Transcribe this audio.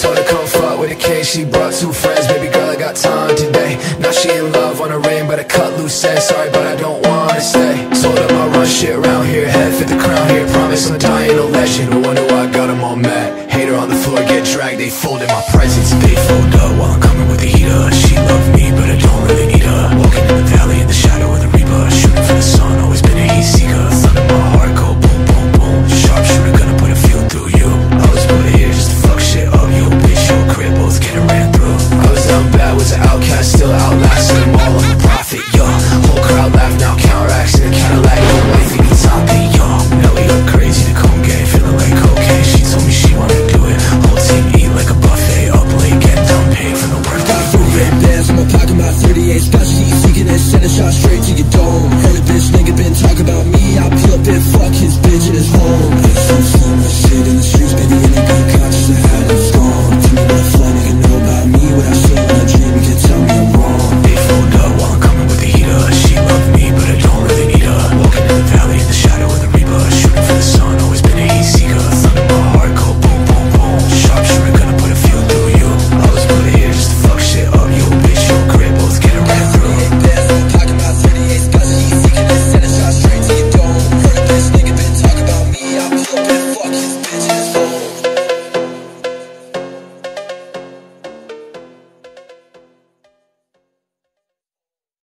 Told her come fuck with a K, she brought two friends. Baby girl, I got time today. Now she in love, on a ring, but I cut loose ends Sorry, but I don't wanna stay. Told her I run shit around here, head fit the crown here. Promise I'm dying a legend, who wonder why I got them all mad. Hater on the floor, get dragged, they fold in my presence They fold up outcast, still outlasting them all? I'm a prophet, yo Whole crowd laugh now, counteracts in a Cadillac. No life, you need topping, yo Nelly up crazy, the cone gang, feeling like cocaine. She told me she wanna do it. Whole team eat like a buffet. Up late, get down paid for the work Got 48 bands in my pocket, my 38 Got heat seeking and send a shot straight to your dome. Heard a bitch nigga been talking about me. I pull up and fuck his bitch in his